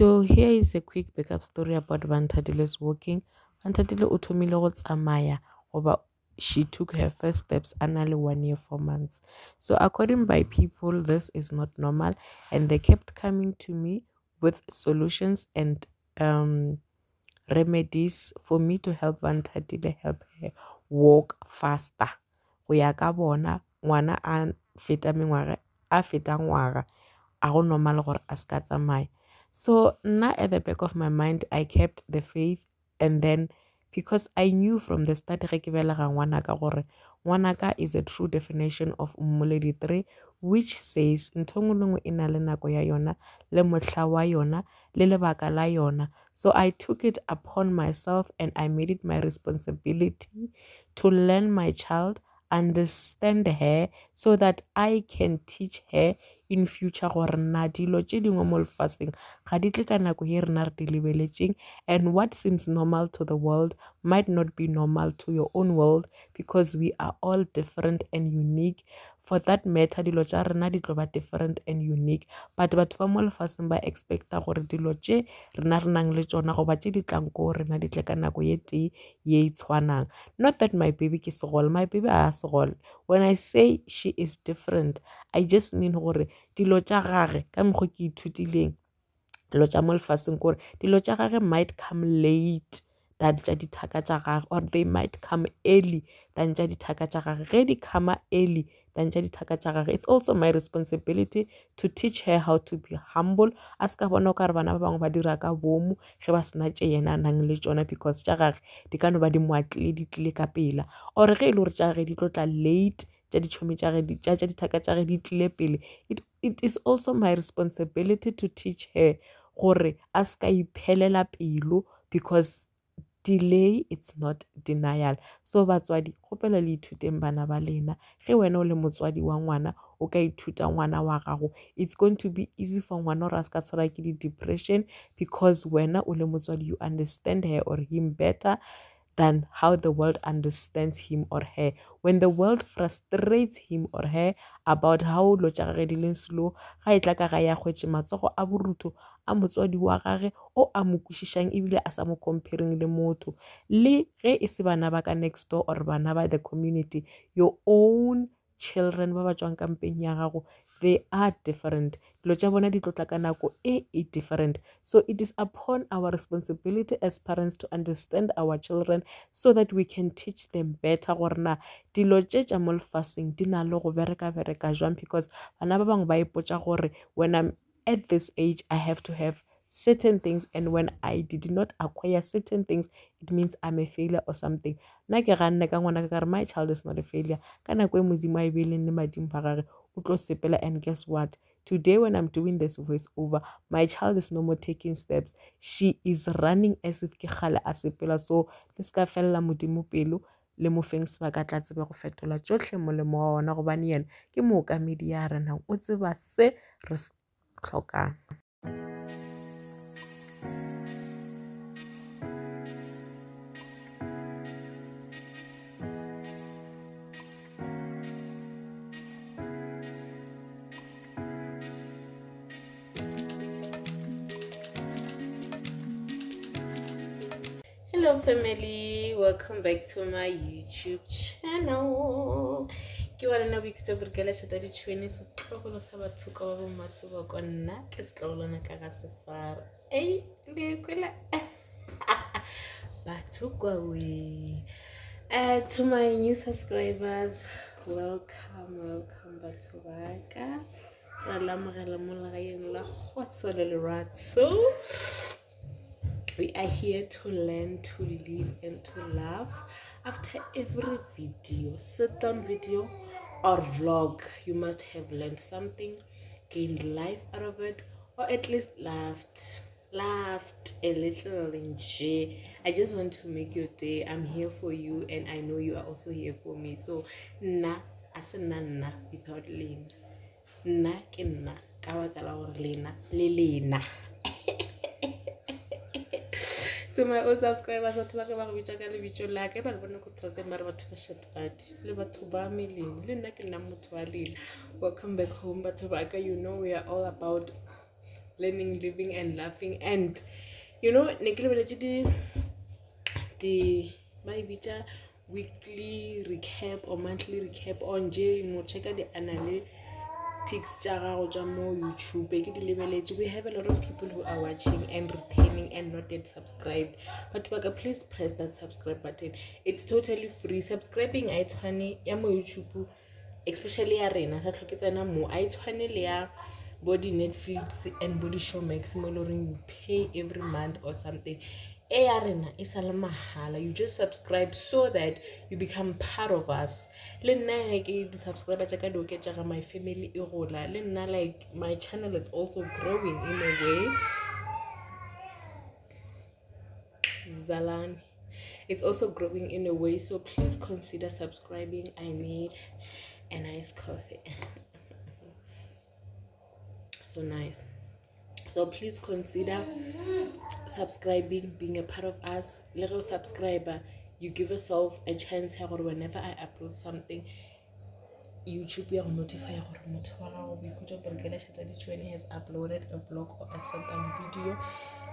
So here is a quick backup story about Banthatile's walking. Banthatile o thomile go tsamaya she took her first steps annually one year four months. So according by people this is not normal and they kept coming to me with solutions and um remedies for me to help Banthatile help her walk faster. Go ya ka bona ngwana a feta mengwaga a feta ngwaga a go normal gore a tsamaya so now at the back of my mind i kept the faith and then because I knew from the start ge ke is a true definition of mmoledi 3 which says ntho nngwe le na ya yona le yona le lebaka so I took it upon myself and I made it my responsibility to learn my child understand her so that I can teach her in future gore na dilo tše dingwe mo lefaseng ga di tle ka nako ye rena re di lebeletseng. And what seems normal to the world might not be normal to your own world because we are all different and unique for that matter dilo tša rena di tlo ba different and unique but batho ba mo lefaseng ba expecta gore dilo tše rena re nang le tšona goba tše di tlang ko rena di tle ka nako ye tee ye e tshwanang. Not that my baby ke segole my baby a segole. When i say she is different i just mean gore dilo tša gage ka mekgwa ke ithutileng dilo tša mo lefaseng kore dilo tša gage might come late than tša dithaka tša gage or they might come early than tša dithaka tša gage ge di early than tša dithaka tša gage it's also my responsibility to teach her how to be humble. A se ka bona o ka re bana ba bangwe ba dira ka bomu ge ba sena tše yena a nang le tšona because tša gage di ka no ba di moatlile di tlile ka pela. Or ge e le gore tša gage di tlo tla late tša ditšhomi tša dithaka tša ge di tlile pele it is also my responsibility to teach her gore a se ka iphelela pelo because delay it's not denial. So batswadi kgopela le ithuteng bana ba lena. Ge wena o le motswadi wa ngwana o ka ithuta ngwana wa gago. It's going to be easy for ngwana gore a se ka tshwarwa ke di-depression because wena o le motswadi you understand her or him better than how the world understands him or her. When the world frustrates him or her about how lo tša gage di leng slow ga e tla ka ga ya hwetše matsogo a a motswadi wa gage o a mo ebile a sa mo comparing le motho le ge e se bana ba ka next door or bana ba the community your own children ba ba tswang ya gago they are different. Dilo tša bona di tlo tla ka nako e e different. So it is upon our responsibility as parents to understand our children so that we can teach them better gore na dilo tše tša mo lefaseng di na le go bereka bereka jwang? Because bana ba bangwe ba ipotša gore when i'm at this age i have to have certain things and when i did not acquire certain things it means i'm a failure or something. Nna ke ganne ka ngwana ka re my child is not a failure. Ka nako e modimo a e beileng le madimo ba gage o tlo sepela and guess what? Today when i'm doing this voice over my child is no more taking steps. She is running as if ke gale a sepela. So se ka felela modimo pelo le mo feng sebaka tla tsebe go fetola tsotlhe molemo wa ona? Gobane yena ke mookamedi ya renang. O tseba se re tlhokang hello family. Welcome back to my youtube channel. Ke wa lena Boikhutso Brigalia Shatadi Chuene setlogolo sa batho ka ba bomaseboko nna ke setlogolwana ka ga sefara. Ei lekwela batho kwawe uh, to my new subscribers welcome welcome batho baka ra lamogela mo legaeng la kgotso le lerato we are here to learn to live and to love after every video. Sit down video or vlog. You must have learned something gained life out of it or at least laughed laughed a little nje. I just want to make your day. I'm here for you and i know you are also here for me. So nna a se nna nna without lena Na, ke nna ka baka la gore lena le lena to my old subscribers batho ba ke ba go bitsa ka lebitso la ka e ba le bone ko strateng mare batho ba shatadi le batho ba melemo le nna ke nna motho wa lela welcome back home batho ba ka you know we are all about learning living and laughing. And you know ne ke lebeletse di di ba e bitsa weekly recap or monthly recap on je mo checka di-analytics tša gago tša mo youtube. Ke di lebeletse we have a lot of people who are watching and returning and not yet subscribed. But baka please press that subscribe button. It's totally free. Subscribing a e tshwane ya mo youtube especially ya rena sa tlhoke tsena mo. A e tshwane le ya body netflix and body show max mo e le goreng you pay every month or something e ya rena e mahala. You just subscribe so that you become part of us. Le nna ke di-subscriber tša ka di oketšega my family e gola. Le nna like my channel is also growing in a way. Zalani it's also growing in a way so please consider subscribing. I need a nice coffee. So nice so please consider subscribing being a part of us. Little subscriber you give yourself a chance here whenever i upload something youtube ya go notify gore motho wa gago Boikhutso Brigalia Shatadi Chuene has uploaded a blog or a certain video.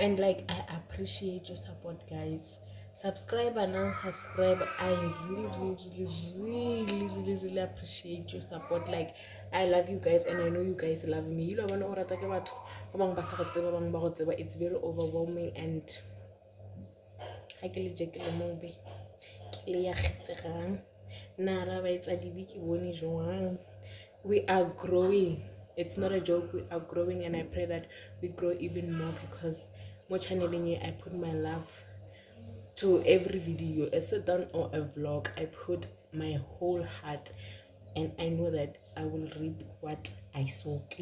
And like i appreciate your support guys subscribe and unsubscribe. I really really really really really appreciate your support. Like i love you guys and i know you guys love me. Ilo bona o rata ke batho ba bangwe ba sa go it's very overwhelming and ga ke leje ke le we are growing. It's not a joke. We are growing and i pray that we grow even more because mo channeling ye i put my love to every video a sit down or a vlog i put my whole heart and i know that i will reap what i saw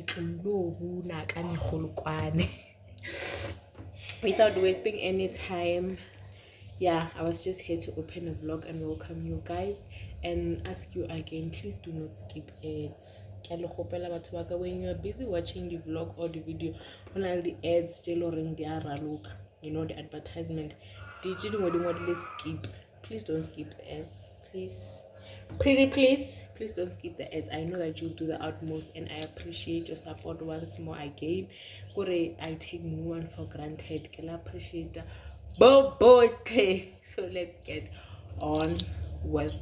without wasting any time. Yeah i was just here to open a vlog and welcome you guys and ask you again please do not skip ads. When you are busy watching the vlog or the video on all the ads still or in the you know the advertisement did you do what skip? Please don't skip the ads please. Pretty please. Please don't skip the ads i know that you'll do the utmost and i appreciate your support once more again. Kore, i take no one for granted. Can appreciate that bo okay so let's get on with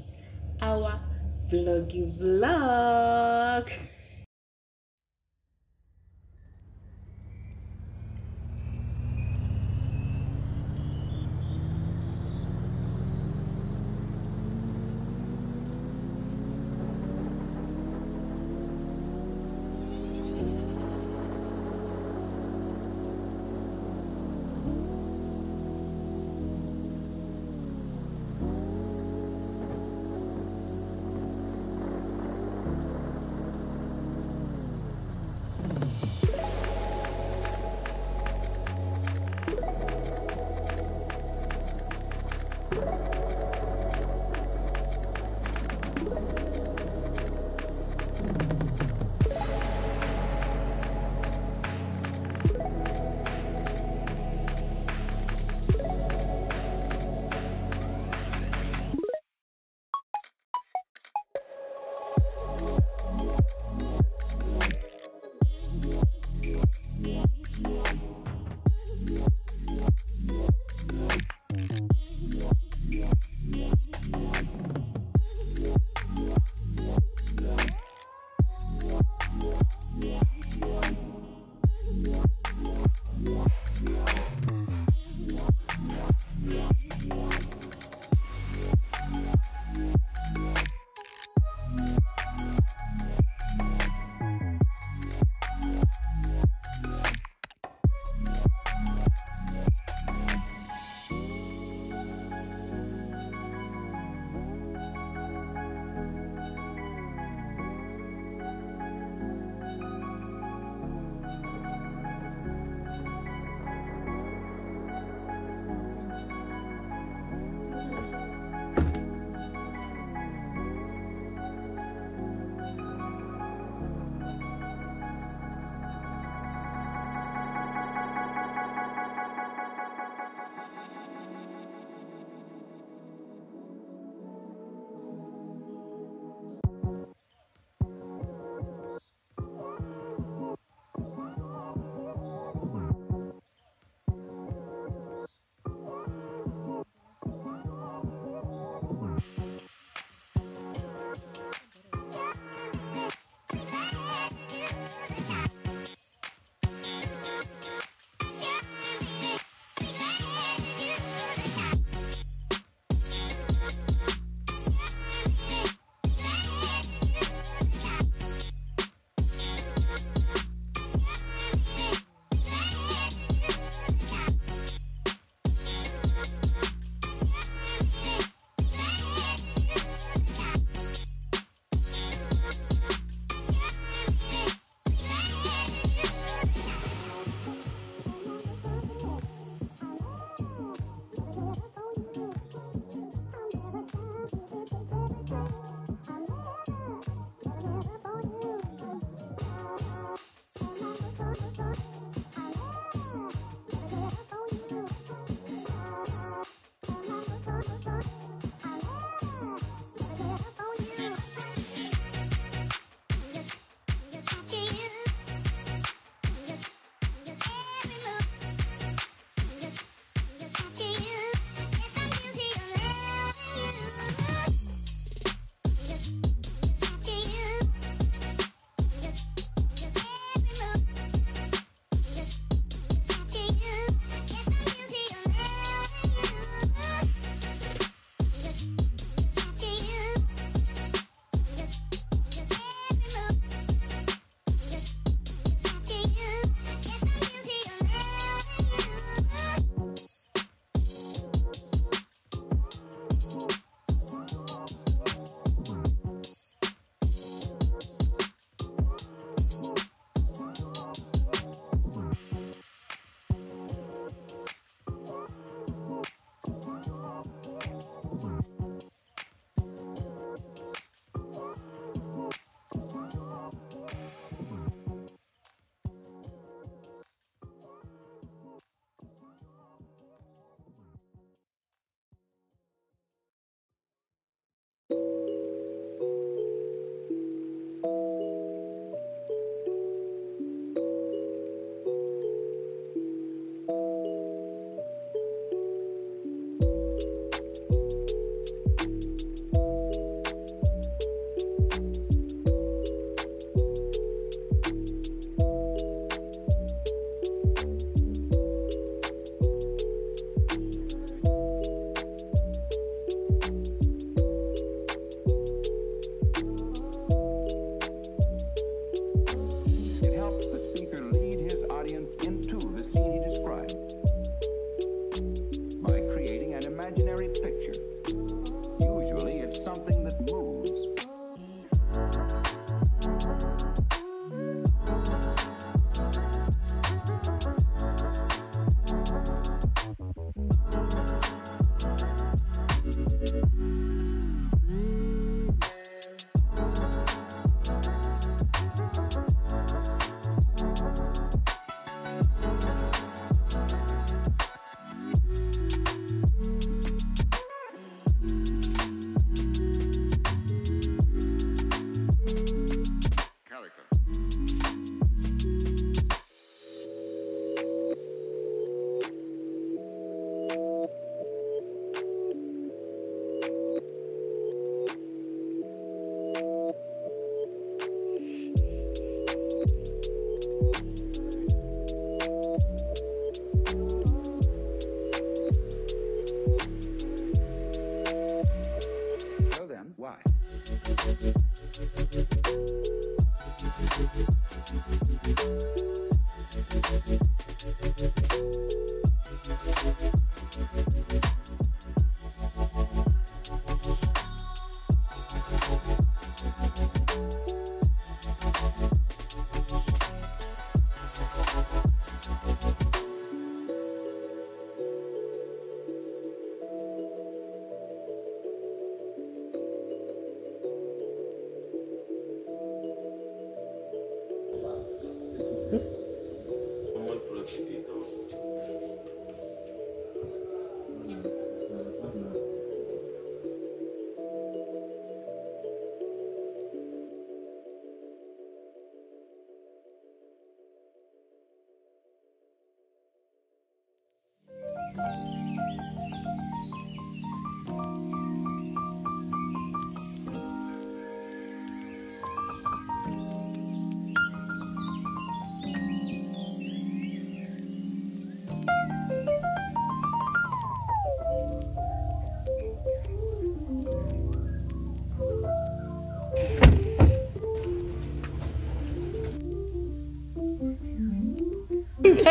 our vloggy vlog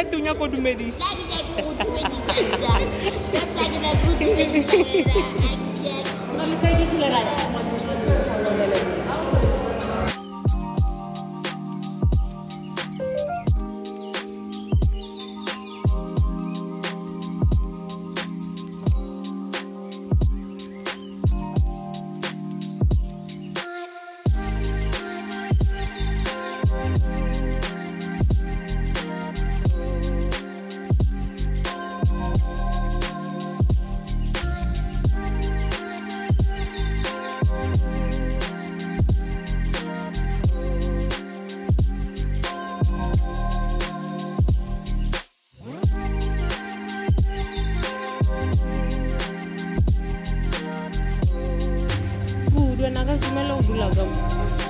nna tunya medis. ka